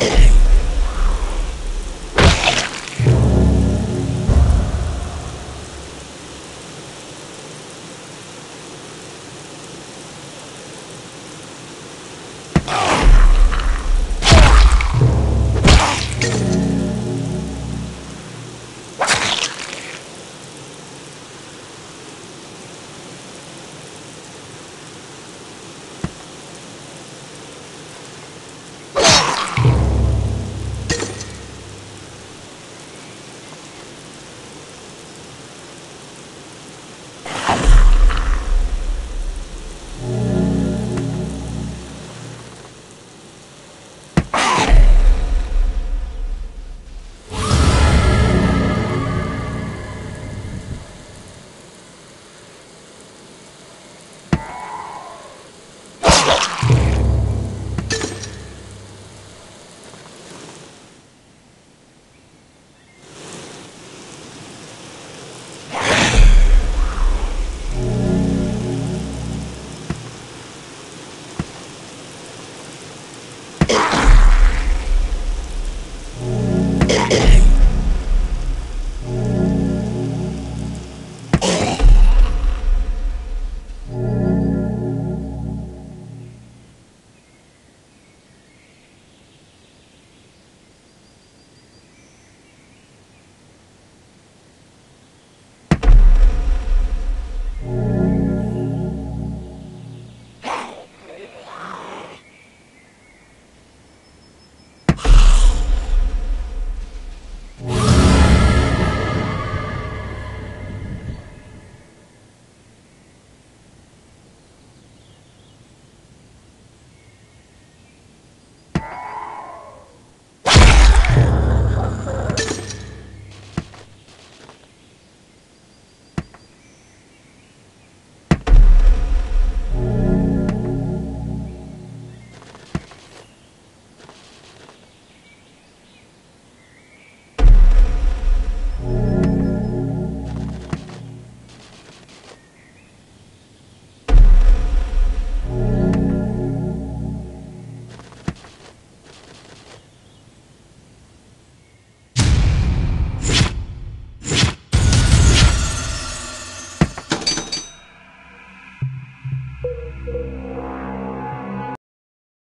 Yeah.